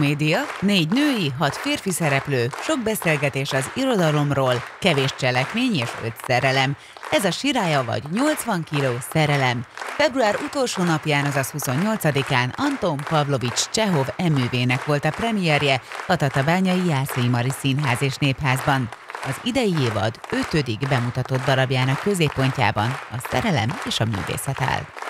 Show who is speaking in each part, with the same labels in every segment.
Speaker 1: komédia, négy női, hat férfi szereplő, sok beszélgetés az irodalomról, kevés cselekmény és öt szerelem. Ez a sirája vagy 80 kiló szerelem. Február utolsó napján, azaz 28-án Anton Pavlovics Csehov eművének volt a premierje a Tatabányai Jászai Mari Színház és Népházban. Az idei évad ötödik bemutatott darabjának középpontjában a szerelem és a művészet áll.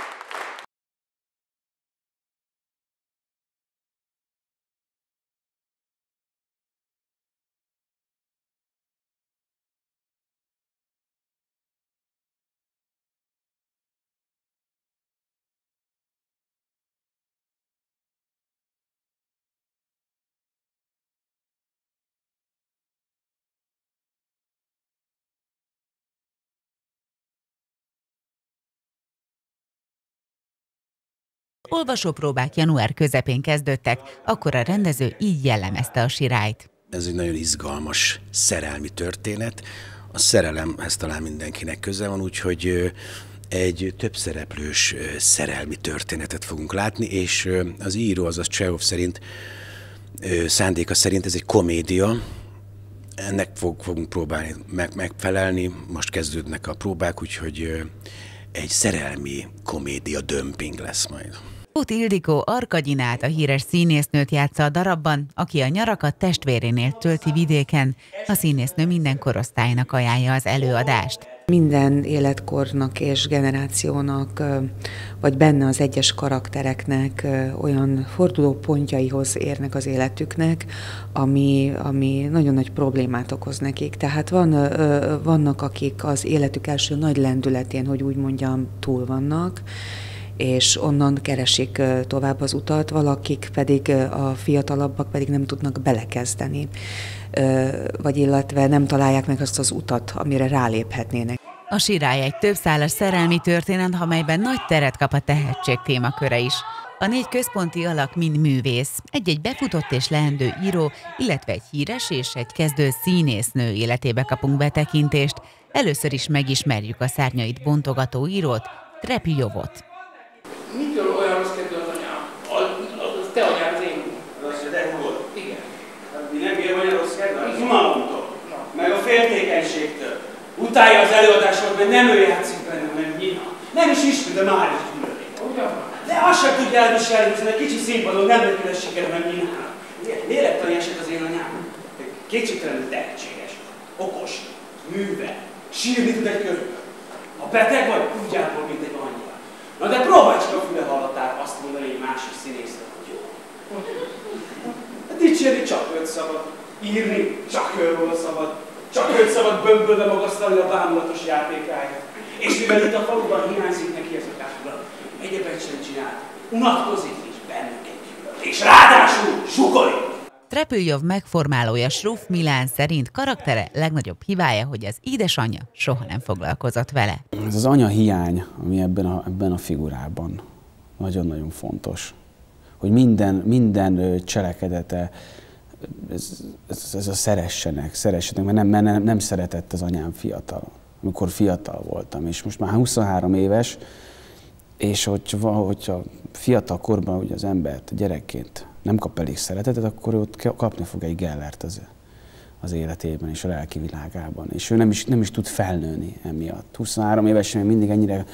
Speaker 1: Olvasópróbák január közepén kezdődtek, akkor a rendező így jellemezte a sirályt.
Speaker 2: Ez egy nagyon izgalmas szerelmi történet. A szerelemhez talán mindenkinek köze van, úgyhogy egy több szereplős szerelmi történetet fogunk látni, és az író, azaz Csehov szerint, szándéka szerint ez egy komédia, ennek fog, fogunk próbálni meg, megfelelni, most kezdődnek a próbák, úgyhogy egy szerelmi komédia dömping lesz majd.
Speaker 1: Tóth Ildikó Arkagyinát, a híres színésznőt játsza a darabban, aki a nyarakat testvérénél tölti vidéken. A színésznő minden korosztálynak ajánlja az előadást.
Speaker 3: Minden életkornak és generációnak, vagy benne az egyes karaktereknek olyan fordulópontjaihoz érnek az életüknek, ami, ami nagyon nagy problémát okoz nekik. Tehát van, vannak, akik az életük első nagy lendületén, hogy úgy mondjam, túl vannak, és onnan keresik tovább az utat, valakik pedig, a fiatalabbak pedig nem tudnak belekezdeni, vagy illetve nem találják meg azt az utat, amire ráléphetnének.
Speaker 1: A sirály egy több szálas szerelmi történet, amelyben nagy teret kap a tehetség témaköre is. A négy központi alak mind művész, egy-egy befutott és leendő író, illetve egy híres és egy kezdő színésznő életébe kapunk betekintést. Először is megismerjük a szárnyait bontogató írót, Trepijovot.
Speaker 4: Mitől olyan rossz kedvű az anyám? Az, az, az te anyád, az én.
Speaker 5: Az, hogy te hugod?
Speaker 4: Igen.
Speaker 5: Hát mi nem bír olyan rossz kedve? Az magunktól. Meg a féltékenységtől. Utálja az előadásokat, mert nem ő játszik benne, hanem Nina. Nem is ismer, de már is gyűlöli. De azt sem tudja elviselni, hiszen egy kicsi színpadon nem neki lesz sikere, meg Ninának. Lélektani eset az én anyám. Kétségtelenül tehetséges, okos, műve, sírni tud egy körülbelül. Ha beteg vagy, úgy ápol, mint egy angyal. Na de próbálj csak a füle hallatár azt mondani egy másik színészre, hogy jó. Hát dicsérni csak őt szabad, írni csak őről szabad, csak őt szabad bömbölve magasztalni a bámulatos játékáját. És mivel itt a faluban hiányzik neki ez a társulat, egyebet sem csinál, unatkozik és bennünket. És ráadásul zsugolik.
Speaker 1: Trepüljov megformálója Sruf Milán szerint karaktere legnagyobb hibája, hogy az édesanyja soha nem foglalkozott vele.
Speaker 6: Ez az anya hiány, ami ebben a, ebben a figurában nagyon-nagyon fontos. Hogy minden, minden cselekedete, ez, ez, ez a szeressenek, szeressenek, mert nem, mert nem, nem szeretett az anyám fiatal, amikor fiatal voltam, és most már 23 éves, és hogy, hogyha fiatal korban ugye az embert gyerekként nem kap elég szeretetet, akkor ott kapni fog egy Gellert az, az életében és a lelki világában. És ő nem is, nem is tud felnőni emiatt. 23 évesen mindig ennyire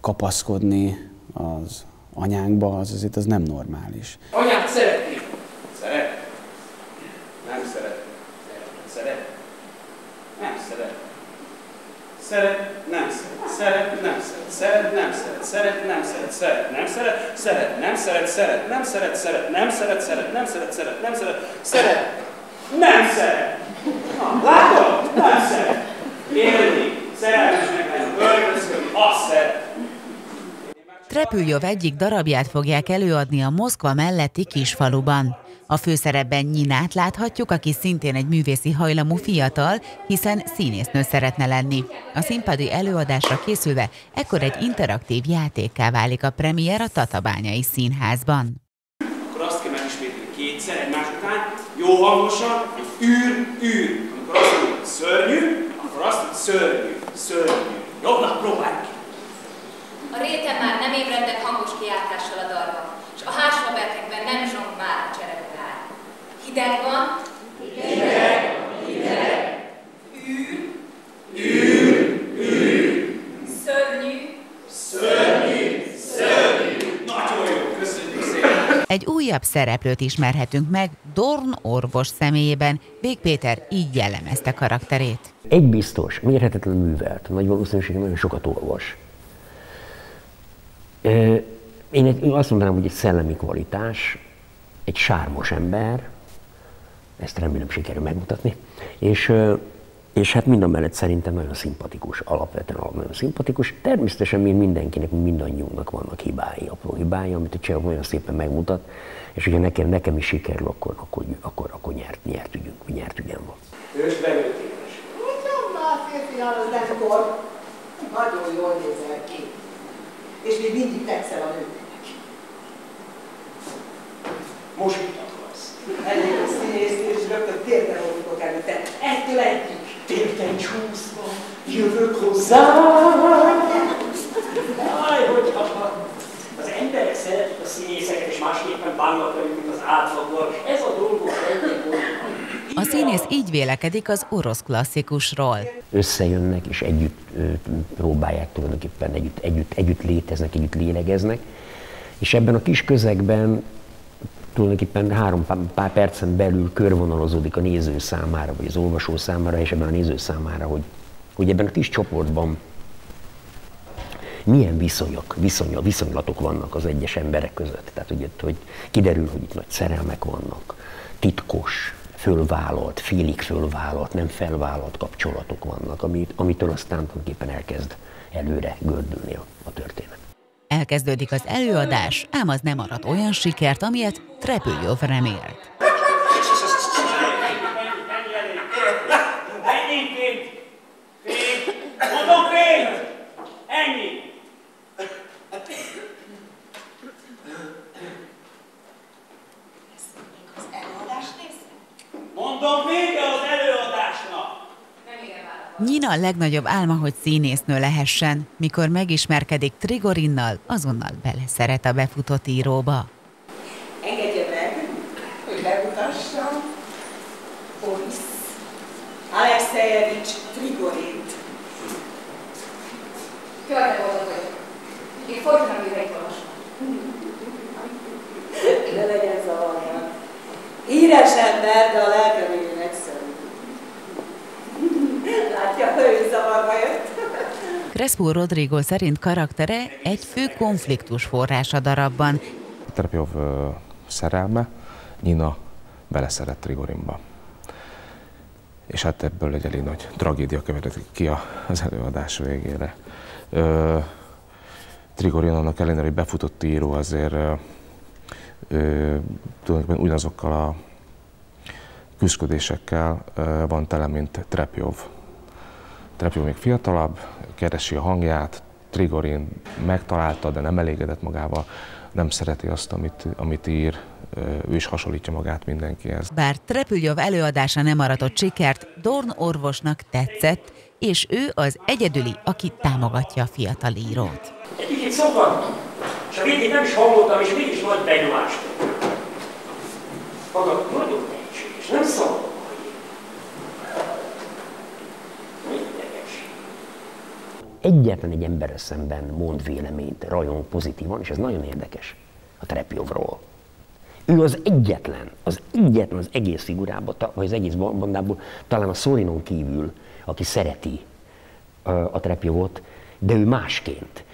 Speaker 6: kapaszkodni az anyánkba, az azért az nem normális.
Speaker 4: Anyát.
Speaker 5: Szeret? Nem szeret. Szeret? Nem szeret. Szeret? Nem szeret. Szeret? Nem szeret. Szeret? Nem szeret. Szeret? Nem szeret. Szeret? Nem szeret. Szeret? Nem szeret. Szeret? Nem szeret. Szeret? Nem szeret. Szeret? Nem szeret. Szeret? Nem szeret. Szeret? Nem szeret. Na, látod? Nem szeret. Élni, szerelmesnek lenni, öltözködni, azt szeret.
Speaker 1: Trepüljov egyik darabját fogják előadni a Moszkva melletti kisfaluban. A főszerepben Nyinát láthatjuk, aki szintén egy művészi hajlamú fiatal, hiszen színésznő szeretne lenni. A színpadi előadásra készülve ekkor egy interaktív játékká válik a premier a Tatabányai Színházban.
Speaker 5: Akkor azt kell megismételni kétszer egymás után, jó hangosan, hogy űr, űr. Amikor azt mondjuk, szörnyű, akkor azt mondjuk, szörnyű, szörnyű. Jó, na, próbáljuk.
Speaker 7: A réten már nem ébredtek hangos kiáltással a dalban, és a hásfaberkekben nem zsong már a cserebogár.
Speaker 1: egy újabb szereplőt ismerhetünk meg Dorn orvos személyében. Vég Péter így jellemezte karakterét.
Speaker 8: Egy biztos, mérhetetlen művelt, nagy valószínűséggel nagyon sokat olvas. Én, én azt mondanám, hogy egy szellemi kvalitás, egy sármos ember, ezt remélem sikerül megmutatni, és, és hát mind a mellett szerintem nagyon szimpatikus, alapvetően nagyon szimpatikus. Természetesen mi mindenkinek, mindannyiunknak vannak hibái, apró hibái, amit a Csehov nagyon szépen megmutat, és hogyha nekem, nekem is sikerül, akkor, akkor, akkor, akkor nyert, nyert ügyünk, nyert ügyem van.
Speaker 5: Ős belőttél.
Speaker 9: Ugyan már férfi az nem Nagyon jól nézel ki. És még mindig tetszel a nőknek.
Speaker 5: Most mit akarsz? Elég a színész, és rögtön térden voltunk előtte. Ettől egyik. Térden csúszva, jövök hozzá. Jaj, hogy az emberek szeretik a színészeket, és másképpen bánnak velük, mint az átlagban. Ez a dolgok egyik
Speaker 1: a színész így vélekedik az orosz klasszikusról.
Speaker 8: Összejönnek és együtt próbálják tulajdonképpen, együtt, együtt, együtt léteznek, együtt lélegeznek, és ebben a kis közegben tulajdonképpen három pár percen belül körvonalazódik a néző számára, vagy az olvasó számára, és ebben a néző számára, hogy, hogy ebben a kis csoportban milyen viszonyok, viszonyok, viszonylatok vannak az egyes emberek között. Tehát, hogy, hogy kiderül, hogy itt nagy szerelmek vannak, titkos, fölvállalt, félig fölvállalt, nem felvállalt kapcsolatok vannak, amit, amitől aztán tulajdonképpen elkezd előre gördülni a, a történet.
Speaker 1: Elkezdődik az előadás, ám az nem arat olyan sikert, amilyet Trepüljov remélt.
Speaker 5: Mondom, vége az előadásnak!
Speaker 1: Nina a legnagyobb álma, hogy színésznő lehessen. Mikor megismerkedik Trigorinnal, azonnal beleszeret a befutott íróba.
Speaker 9: Engedje meg, hogy bemutassam Boris Alexejevics Trigorint.
Speaker 7: Követő voltak vagyok. Én műveit olvasom.
Speaker 9: Ne legyen zavarja. Híres ember, de a lelke még egyszerű. Látja, ő zavarba jött.
Speaker 1: Crespo Rodrigo szerint karaktere egy fő konfliktus forrás a darabban.
Speaker 10: Terpjov szerelme, Nina beleszeret Trigorinba. És hát ebből egy elég nagy tragédia következik ki az előadás végére. Trigorin annak ellenére, hogy befutott író, azért tulajdonképpen ugyanazokkal a küzdködésekkel van tele, mint Trepjov. Trepjov még fiatalabb, keresi a hangját, Trigorin megtalálta, de nem elégedett magával, nem szereti azt, amit, amit ír, ő is hasonlítja magát mindenkihez.
Speaker 1: Bár Trepüljov előadása nem aratott sikert, Dorn orvosnak tetszett, és ő az egyedüli, aki támogatja a fiatal írót.
Speaker 5: Egy szokott, és a végén nem is hallottam, és mégis nagy benyomást. Maga nagyon tehetséges, nem szabad
Speaker 8: Egyetlen egy ember szemben mond véleményt, rajong pozitívan, és ez nagyon érdekes a Trepjovról. Ő az egyetlen, az egyetlen az egész figurában, vagy az egész bandából, talán a Szorinon kívül, aki szereti a Trepjovot, de ő másként.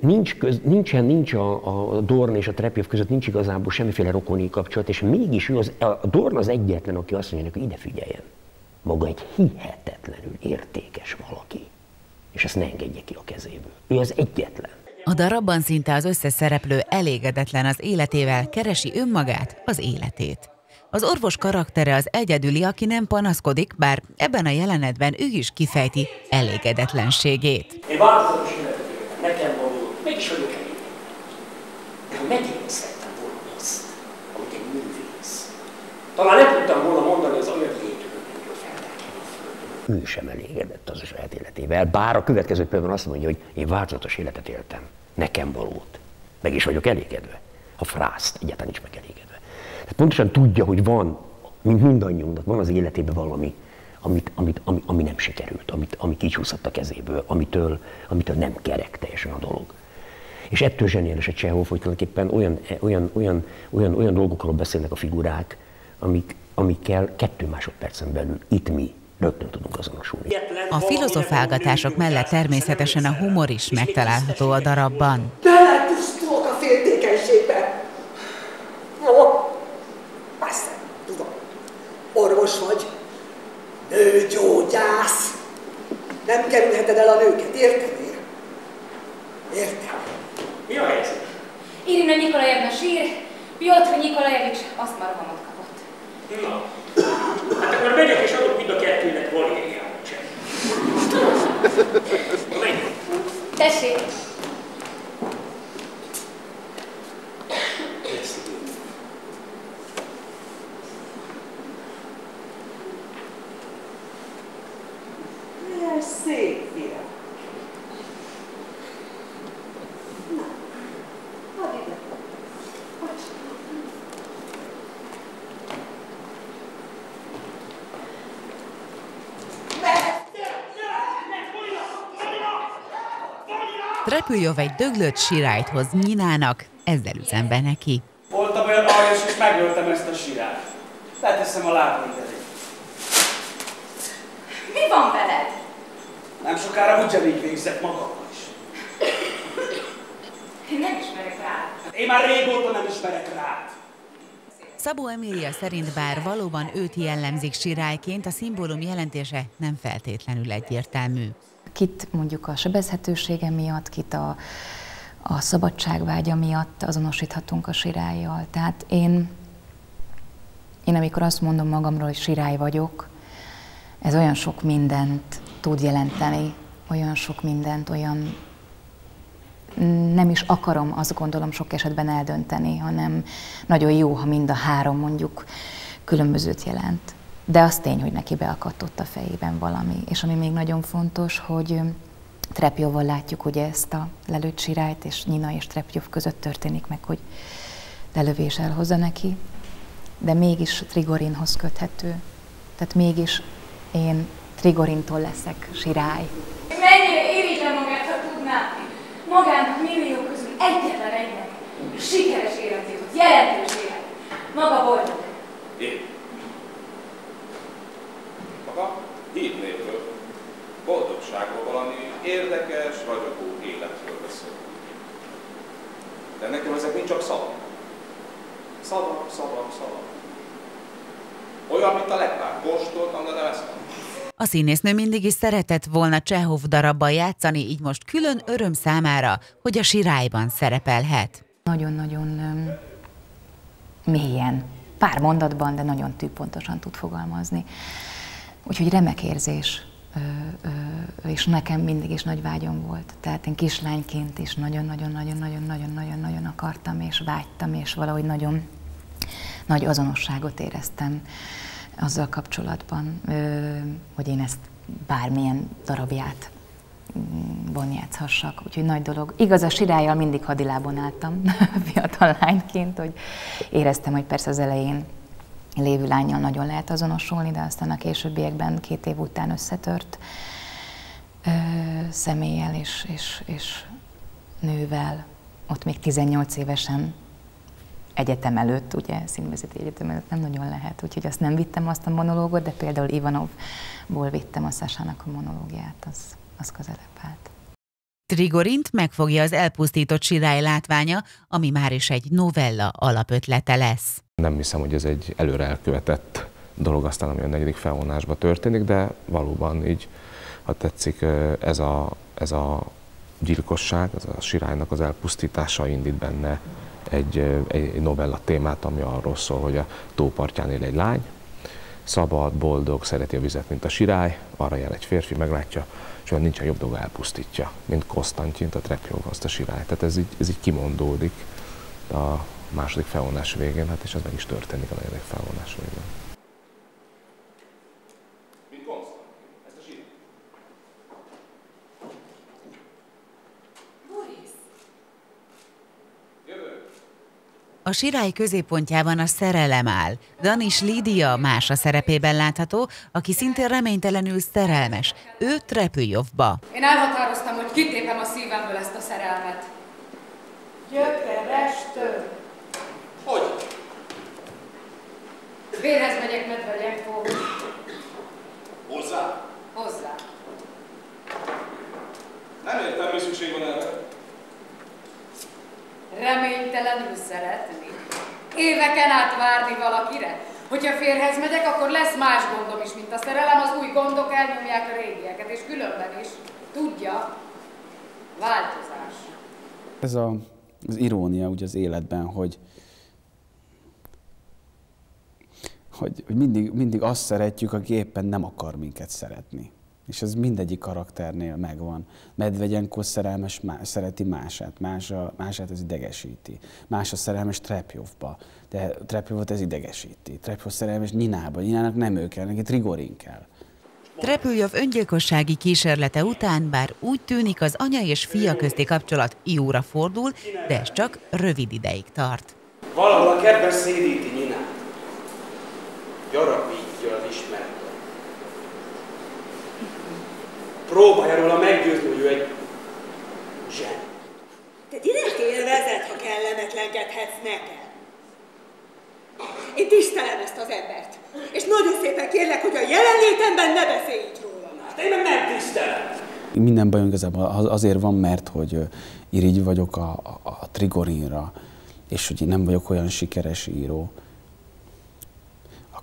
Speaker 8: Nincs, köz, nincsen, nincs a, a Dorn és a Trepjev között nincs igazából semmiféle rokoni kapcsolat, és mégis ő az, a Dorn az egyetlen, aki azt mondja, hogy ide figyeljen. Maga egy hihetetlenül értékes valaki. És ezt ne engedje ki a kezéből. Ő az egyetlen.
Speaker 1: A darabban szinte az összes szereplő elégedetlen az életével, keresi önmagát, az életét. Az orvos karaktere az egyedüli, aki nem panaszkodik, bár ebben a jelenetben ő is kifejti elégedetlenségét.
Speaker 5: Én változatos nekem való, mégis vagyok elég. De ha megérezhettem volna azt, amit egy művész, talán nem tudtam volna mondani az olyan létről,
Speaker 8: ő sem elégedett az a saját életével, bár a következő pillanatban azt mondja, hogy én változatos életet éltem, nekem valót, meg is vagyok elégedve. A frászt egyáltalán nincs megelégedve. Tehát pontosan tudja, hogy van, mint mindannyiunknak, van az életében valami, amit, amit, ami, ami nem sikerült, amit, ami kicsúszott a kezéből, amitől, amitől nem kerek teljesen a dolog. És ettől zseniális a Csehov, hogy tulajdonképpen olyan, olyan, olyan, olyan, olyan dolgokról beszélnek a figurák, amik, amikkel kettő másodpercen belül itt mi rögtön tudunk azonosulni.
Speaker 1: A filozofálgatások mellett természetesen a humor is megtalálható a darabban.
Speaker 9: Belepusztulok a féltékenységbe. Jó, persze, tudom. Orvos vagy. Nőgyógyász. Nem kerülheted el a nőket, érted? Érted?
Speaker 5: Mi a helyzet?
Speaker 7: Irina Nikolajevna sír, Piotr Nikolajevics azt marohamot kapott.
Speaker 5: Na, hát akkor megyek és adok mind a kettőnek valériámat sem. Menj!
Speaker 7: Tessék!
Speaker 9: Ez szép fiam. Na, add ide. Add.
Speaker 1: Trepüljov egy döglött sirályt hoz Nyinának, ezzel üzem be neki.
Speaker 5: Voltam olyan aljas, és megöltem ezt a sirát. Leteszem a lábaid elé.
Speaker 7: Mi van veled?
Speaker 5: Nem sokára ugyanígy végzek magammal is.
Speaker 7: Én nem ismerek rá.
Speaker 5: Hát én már régóta nem ismerek rád.
Speaker 1: Szabó Emília szerint bár valóban őt jellemzik sirályként, a szimbólum jelentése nem feltétlenül egyértelmű.
Speaker 11: Kit mondjuk a sebezhetősége miatt, kit a, a szabadságvágya miatt azonosíthatunk a sirályjal. Tehát én, én amikor azt mondom magamról, hogy sirály vagyok, ez olyan sok mindent tud jelenteni, olyan sok mindent, olyan nem is akarom, azt gondolom sok esetben eldönteni, hanem nagyon jó, ha mind a három mondjuk különbözőt jelent. De az tény, hogy neki beakadtott a fejében valami. És ami még nagyon fontos, hogy Trepjóval látjuk ugye ezt a lelőtt sirályt, és Nina és Trepjov között történik meg, hogy lelövés elhozza neki, de mégis Trigorinhoz köthető. Tehát mégis én Trigorintól leszek sirály.
Speaker 7: Mennyire irigyel magát, ha tudná. Magának millió közül egyetlen egynek sikeres életét, jelentős élet. Maga boldog.
Speaker 12: Én. Maga híd nélkül. Boldogságról valami érdekes, ragyogó életről beszél. De nekem ezek mind csak szavak. Szavak, szavak, szavak. Olyan, mint a lekvár. Kóstoltam, de nem ezt nem.
Speaker 1: A színésznő mindig is szeretett volna Csehov darabban játszani, így most külön öröm számára, hogy a sirályban szerepelhet.
Speaker 11: Nagyon-nagyon mélyen, pár mondatban, de nagyon tűpontosan tud fogalmazni. Úgyhogy remek érzés, és nekem mindig is nagy vágyom volt. Tehát én kislányként is nagyon-nagyon-nagyon-nagyon-nagyon-nagyon akartam, és vágytam, és valahogy nagyon nagy azonosságot éreztem azzal kapcsolatban, hogy én ezt bármilyen darabját von játszhassak, úgyhogy nagy dolog. Igaz, a sirályjal mindig hadilábon álltam fiatal lányként, hogy éreztem, hogy persze az elején lévő lányjal nagyon lehet azonosulni, de aztán a későbbiekben két év után összetört ö, személlyel és, és, és nővel. Ott még 18 évesen egyetem előtt, ugye, színvezeti egyetem előtt nem nagyon lehet, úgyhogy azt nem vittem azt a monológot, de például Ivanovból vittem a Szásának a monológiát, az, az közelebb állt.
Speaker 1: Trigorint megfogja az elpusztított sirály látványa, ami már is egy novella alapötlete lesz.
Speaker 10: Nem hiszem, hogy ez egy előre elkövetett dolog aztán, ami a negyedik felvonásban történik, de valóban így, ha tetszik, ez a, ez a gyilkosság, ez a sirálynak az elpusztítása indít benne egy, egy novella témát, ami arról szól, hogy a tópartján él egy lány, szabad, boldog, szereti a vizet, mint a sirály, arra jár egy férfi, meglátja, és olyan nincsen jobb dolga, elpusztítja, mint Konstantint, a Trepjov azt a sirály. Tehát ez így, ez így kimondódik a második felvonás végén, hát és ez meg is történik a negyedik felvonás végén.
Speaker 1: A sirály középpontjában a szerelem áll. Danis Lídia más a szerepében látható, aki szintén reménytelenül szerelmes. Ő Trepülyovba.
Speaker 7: Én elhatároztam, hogy kitépem a szívemből ezt a szerelmet. Gyökerestől.
Speaker 5: Hogy?
Speaker 7: Vérhez megyek, Medvegyenkó.
Speaker 12: Hozzá?
Speaker 7: Hozzá.
Speaker 12: Nem értem, mi szükség van erre.
Speaker 7: Reménytelenül szeretni. Éveken át várni valakire. Hogyha férhez megyek, akkor lesz más gondom is, mint a szerelem, az új gondok elnyomják a régieket, és különben is. Tudja, változás.
Speaker 6: Ez a, az irónia ugye az életben, hogy, hogy, hogy mindig, mindig azt szeretjük, aki éppen nem akar minket szeretni. És ez mindegyik karakternél megvan. Medvegyenko szerelmes má, szereti mását, más a, mását ez idegesíti. Más a szerelmes Trepjovba, de Trepjovot ez idegesíti. Trepjov szerelmes Ninába, Ninának nem ő kell, neki Trigorin kell.
Speaker 1: Trepüljov öngyilkossági kísérlete után, bár úgy tűnik az anya és fia közti kapcsolat jóra fordul, de ez csak rövid ideig tart.
Speaker 5: Valahol a kertben szédíti. Gyarapítja az ismeretet. Próbálja róla meggyőzni, hogy ő egy zsen.
Speaker 9: Te direkt élvezed, ha kellemetlenkedhetsz nekem. Én tisztelem ezt az embert. És nagyon szépen kérlek, hogy a jelenlétemben ne beszélj így róla.
Speaker 5: Hát én meg nem tisztelem.
Speaker 6: Minden bajom igazából az- azért van, mert hogy irigy vagyok a, a, a Trigorinra, és hogy én nem vagyok olyan sikeres író,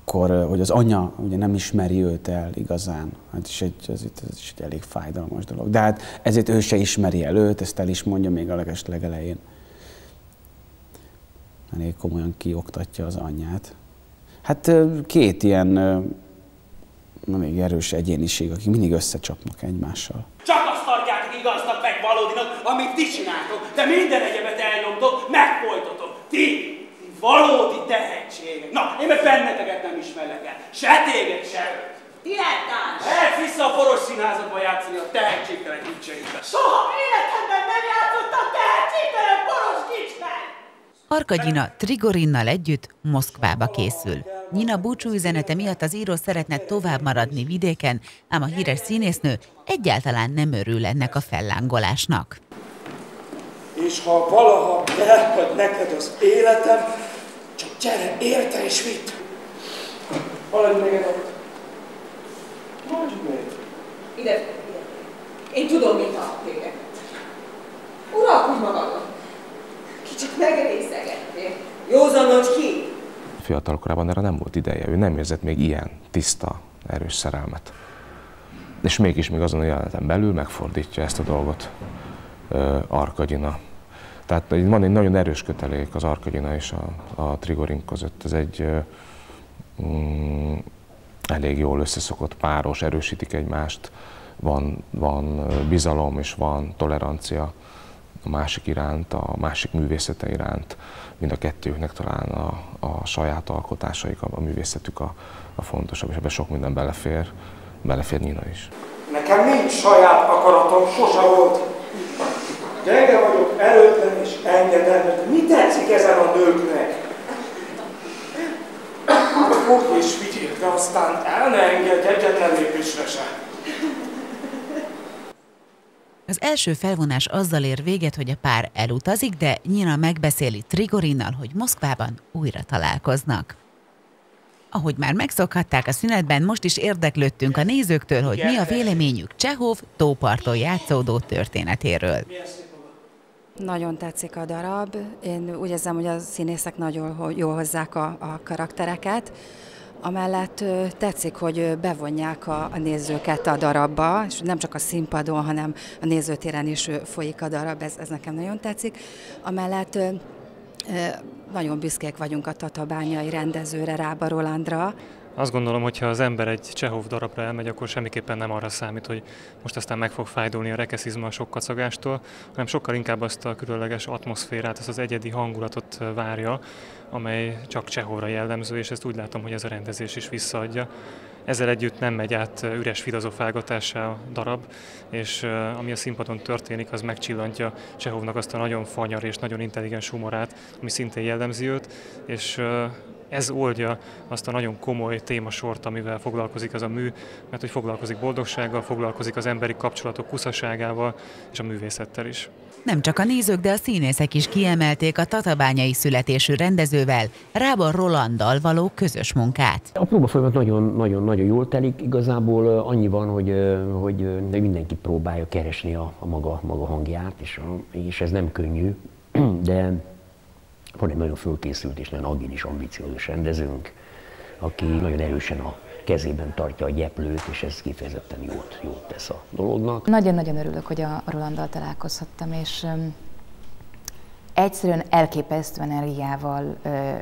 Speaker 6: akkor, hogy az anya ugye nem ismeri őt el igazán, hát is egy, ez, ez is egy elég fájdalmas dolog. De hát ezért ő se ismeri el őt, ezt el is mondja még a leges legelején. Elég komolyan kioktatja az anyját. Hát két ilyen elég erős egyéniség, akik mindig összecsapnak egymással.
Speaker 5: Csak azt tartjátok igaznak meg valódinak, amit ti csináltok, de minden egyebet elnyomtok, megfolytotok. Ti, ti valódi tehetségek. Na, én meg benneteket nem ismerlek el. Se téged, se őt. Elsz vissza a poros színházakba játszani a tehetségtelen kincseinkbe.
Speaker 9: Soha életemben nem játszottam tehetségtelen poros kincsben!
Speaker 1: Arkadina Trigorinnal együtt Moszkvába készül. Nina búcsú üzenete miatt az író szeretne tovább maradni vidéken, ám a híres színésznő egyáltalán nem örül ennek a fellángolásnak.
Speaker 5: És ha valaha elhagy neked az életem, csak gyere érte és vitt. Haladj még ott. Mondjuk még.
Speaker 9: Ide, ide. Én tudom, mit tart téged. Uralkodj magadon. Kicsit megerészegettél. Józanodj ki!
Speaker 10: Fiatal korában erre nem volt ideje, ő nem érzett még ilyen tiszta, erős szerelmet. És mégis még azon a jeleneten belül megfordítja ezt a dolgot Arkadina. Tehát van egy nagyon erős kötelék az Arkadina és a, a Trigorin között. Ez egy mm, elég jól összeszokott páros, erősítik egymást, van, van bizalom és van tolerancia a másik iránt, a másik művészete iránt. Mind a kettőknek talán a, a saját alkotásaik, a, a művészetük a, a fontosabb, és ebben sok minden belefér, belefér Nina is.
Speaker 5: Nekem nincs saját akaratom, sose volt. Gyenge vagyok, erőtlen és engedelmes. Mi tetszik ezen a nőknek? Hát fogj és vigyél, de aztán el ne engedj egyetlen lépésre sem.
Speaker 1: Az első felvonás azzal ér véget, hogy a pár elutazik, de Nina megbeszéli Trigorinnal, hogy Moszkvában újra találkoznak. Ahogy már megszokhatták a szünetben, most is érdeklődtünk a nézőktől, hogy mi a véleményük Csehov tóparton játszódó történetéről.
Speaker 13: Nagyon tetszik a darab. Én úgy érzem, hogy a színészek nagyon jól hozzák a, a karaktereket. Amellett tetszik, hogy bevonják a, a nézőket a darabba, és nem csak a színpadon, hanem a nézőtéren is folyik a darab, ez, ez nekem nagyon tetszik. Amellett nagyon büszkék vagyunk a tatabányai rendezőre, Rába Rolandra,
Speaker 14: Azt gondolom, hogy ha az ember egy Csehov darabra elmegy, akkor semmiképpen nem arra számít, hogy most aztán meg fog fájdulni a rekeszizma a sok kacagástól, hanem sokkal inkább azt a különleges atmoszférát, azt az egyedi hangulatot várja, amely csak Csehovra jellemző, és ezt úgy látom, hogy ez a rendezés is visszaadja. Ezzel együtt nem megy át üres filozofálgatásá a darab, és ami a színpadon történik, az megcsillantja Csehovnak azt a nagyon fanyar és nagyon intelligens humorát, ami szintén jellemzi őt, és ez oldja azt a nagyon komoly témasort, amivel foglalkozik az a mű, mert hogy foglalkozik boldogsággal, foglalkozik az emberi kapcsolatok kuszaságával és a művészettel is.
Speaker 1: Nem csak a nézők, de a színészek is kiemelték a tatabányai születésű rendezővel, Rába Rolanddal való közös munkát.
Speaker 8: A próba folyamat nagyon-nagyon jól telik, igazából annyi van, hogy, hogy mindenki próbálja keresni a, a maga, maga hangját, és, a, és ez nem könnyű, de van egy nagyon fölkészült és nagyon agilis, ambiciózus rendezőnk, aki nagyon erősen a kezében tartja a gyeplőt, és ez kifejezetten jót, jót tesz a dolognak.
Speaker 11: Nagyon-nagyon örülök, hogy a Rolanddal találkozhattam, és egyszerűen elképesztően energiával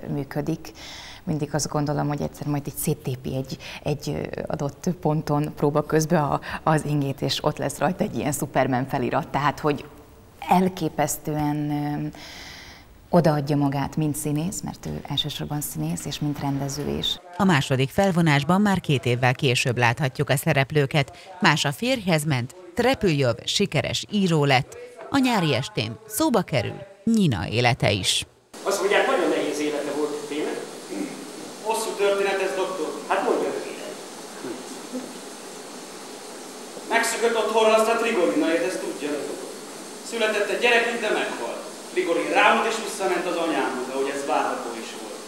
Speaker 11: működik. Mindig azt gondolom, hogy egyszer majd egy széttépi egy, egy adott ponton próba közben a, az ingét, és ott lesz rajta egy ilyen Superman felirat. Tehát, hogy elképesztően um, odaadja magát, mint színész, mert ő elsősorban színész, és mint rendező is.
Speaker 1: A második felvonásban már két évvel később láthatjuk a szereplőket. Más a férjhez ment, Trepüljov sikeres író lett, a nyári estén szóba kerül Nina élete is.
Speaker 5: Azt mondják, nagyon nehéz élete volt, tényleg? Hosszú történet ez, doktor. Hát mondja röviden. Megszökött otthonra, aztán Trigorina ezt tudja. Született egy gyerek, de meghalt. Grigorin rámut és visszament az anyámhoz, ahogy ez várható is volt.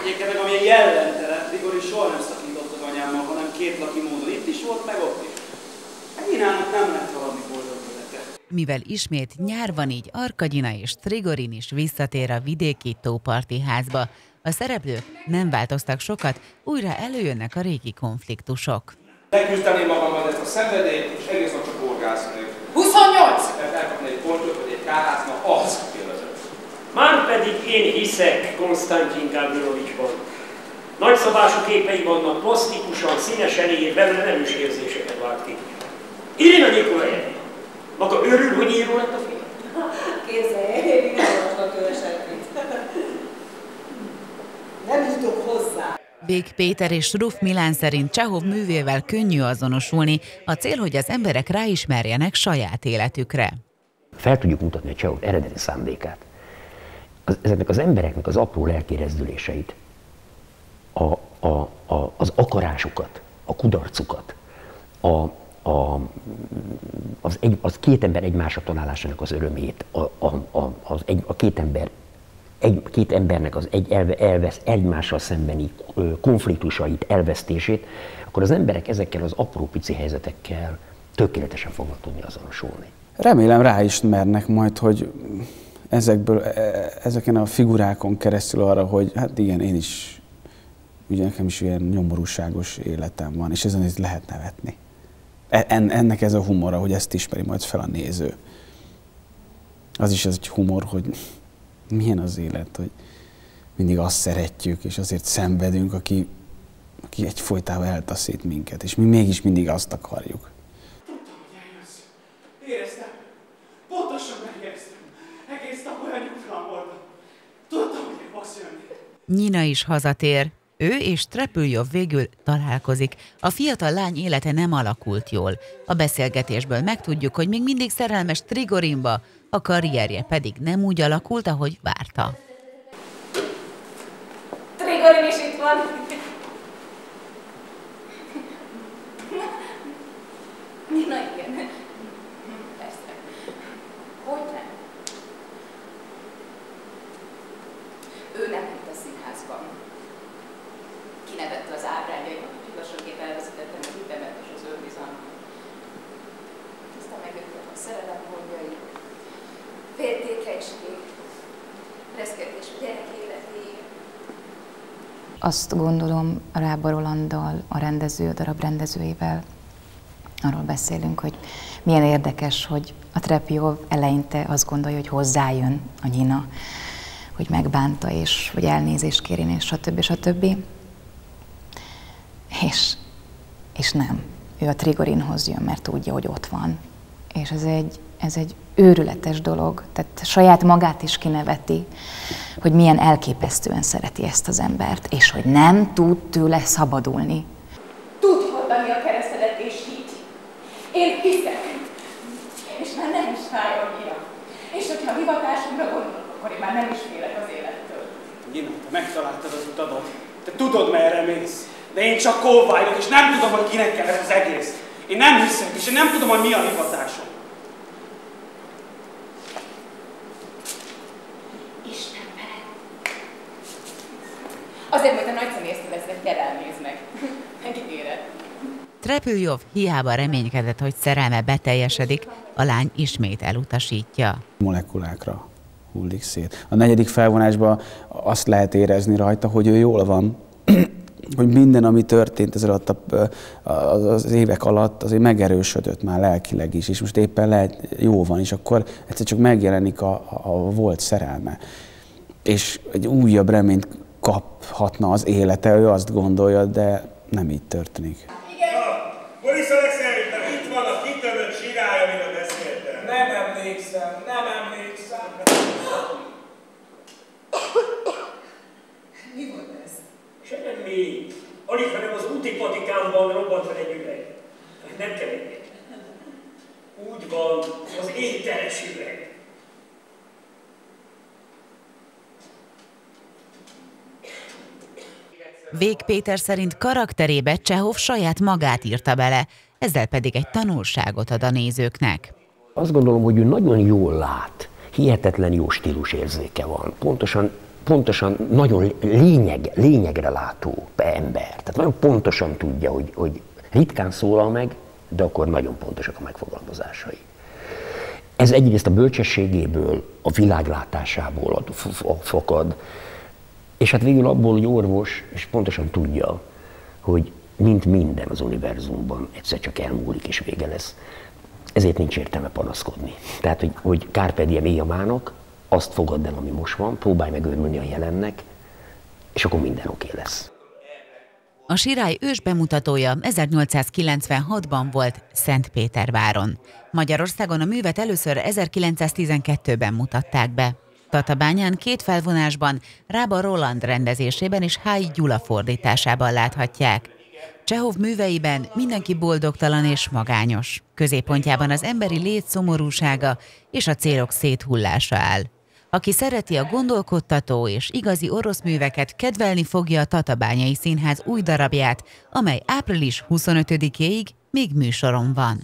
Speaker 5: Egyébként meg, amilyen jellentelen, Grigorin soha nem szakított az anyámmal, hanem két laki módon itt is volt, meg ott is. Ninának nem lett valami boldog élete.
Speaker 1: Mivel ismét nyár van így Arkadina és Trigorin is visszatér a vidéki tóparti házba, a szereplők nem változtak sokat, újra előjönnek a régi konfliktusok.
Speaker 12: Leküzdeném magammal ezt a szenvedélyt, és egész nap csak orgászni.
Speaker 7: 28!
Speaker 12: Tehát elkapni egy pontot, vagy egy kárháznak, az
Speaker 15: már pedig én hiszek Konstantin Gavrilovicsban. Nagyszabású képei vannak, plastikusan, színesen ír, belőle nem is érzéseket vált ki. Irina Nikolajevna, maga örül, hogy író lett a film?
Speaker 9: Képzelj, én nem olvastam tőle semmit. Nem jutok hozzá.
Speaker 1: Bék Péter és Ruf Milán szerint Csehov művével könnyű azonosulni, a cél, hogy az emberek ráismerjenek saját életükre.
Speaker 8: Fel tudjuk mutatni a Csehov eredeti szándékát az, ezeknek az embereknek az apró lelkérezdüléseit, a, a, a, az akarásukat, a kudarcukat, a, a, az, egy, az két ember egymásra találásának az örömét, a, a, a, az egy, a két ember egy, két embernek az egy elve, elvesz egymással szembeni konfliktusait, elvesztését, akkor az emberek ezekkel az apró pici helyzetekkel tökéletesen fognak tudni azonosulni.
Speaker 6: Remélem ráismernek majd, hogy ezekből, e, e, ezeken a figurákon keresztül arra, hogy hát igen, én is, ugye nekem is ilyen nyomorúságos életem van, és ezen is lehet nevetni. E, ennek ez a humora, hogy ezt ismeri majd fel a néző. Az is ez egy humor, hogy milyen az élet, hogy mindig azt szeretjük, és azért szenvedünk, aki, aki egyfolytában eltaszít minket, és mi mégis mindig azt akarjuk.
Speaker 1: Nina is hazatér, ő és Trepüljov végül találkozik. A fiatal lány élete nem alakult jól. A beszélgetésből megtudjuk, hogy még mindig szerelmes Trigorinba, a karrierje pedig nem úgy alakult, ahogy várta.
Speaker 7: Trigorin is itt van. Nina, igen. Persze. Hogy nem? Ő nem színházban. Kinevette az ábrányaimat, hogy lassanként elveszítettem az ütemet és az önbizalmat. Aztán megjöttek a szerelem gondjai, féltékenység, reszketés a gyerek életéért.
Speaker 11: Azt gondolom Rába Rolanddal, a rendező, a darab rendezőjével, arról beszélünk, hogy milyen érdekes, hogy a Trepio eleinte azt gondolja, hogy hozzájön a Nina hogy megbánta, és hogy elnézést kérjen, és stb. stb. És, és nem. Ő a Trigorinhoz jön, mert tudja, hogy ott van. És ez egy, ez egy őrületes dolog. Tehát saját magát is kineveti, hogy milyen elképesztően szereti ezt az embert, és hogy nem tud tőle szabadulni.
Speaker 7: Tud hordani a keresztedet és hit. Én hiszek. És már nem is fáj annyira. És hogyha a hivatásunkra gondolok, akkor én már nem is félek az élettől.
Speaker 5: Gina, te megtaláltad az utadat. tudod merre mész. De én csak kóvályok, és nem tudom, hogy kinek kell ez az egész. Én nem hiszek, és én nem tudom, hogy mi a hivatásom.
Speaker 16: Azért majd a nagyszínésztől leszek, gyere elnézd meg.
Speaker 1: Trepüljov hiába reménykedett, hogy szerelme beteljesedik, a lány ismét elutasítja.
Speaker 6: Molekulákra hullik szét. A negyedik felvonásban azt lehet érezni rajta, hogy ő jól van, hogy minden, ami történt ez alatt a, az évek alatt, azért megerősödött már lelkileg is, és most éppen lehet jó van, és akkor egyszer csak megjelenik a, a volt szerelme. És egy újabb reményt kaphatna az élete, ő azt gondolja, de nem így történik.
Speaker 17: Igen. Boris Alexejevna, itt van a kitörött sirály, amiről beszéltem.
Speaker 4: Nem emlékszem, nem emlékszem.
Speaker 15: Mi volt ez? Semmi. Alig, hanem az úti patikánban robbant fel egy üveg. Nem kell egy. Úgy van, az ételes üveg.
Speaker 1: Vég Péter szerint karakterébe Csehov saját magát írta bele, ezzel pedig egy tanulságot ad a nézőknek.
Speaker 8: Azt gondolom, hogy ő nagyon jól lát, hihetetlen jó stílusérzéke van. Pontosan, pontosan nagyon lényeg, lényegre látó ember. Tehát nagyon pontosan tudja, hogy, hogy ritkán szólal meg, de akkor nagyon pontosak a megfogalmazásai. Ez egyrészt a bölcsességéből, a világlátásából fakad, és hát végül abból, hogy orvos, és pontosan tudja, hogy mint minden az univerzumban egyszer csak elmúlik és vége lesz. Ezért nincs értelme panaszkodni. Tehát, hogy, hogy Carpe diem éj a mának, azt fogadd el, ami most van, próbálj meg örülni a jelennek, és akkor minden oké okay lesz.
Speaker 1: A Sirály ős bemutatója 1896-ban volt Szentpéterváron. Magyarországon a művet először 1912-ben mutatták be. Tatabányán két felvonásban, Rába Roland rendezésében és Hái Gyula fordításában láthatják. Csehov műveiben mindenki boldogtalan és magányos. Középpontjában az emberi lét szomorúsága és a célok széthullása áll. Aki szereti a gondolkodtató és igazi orosz műveket, kedvelni fogja a Tatabányai Színház új darabját, amely április 25-éig még műsoron van.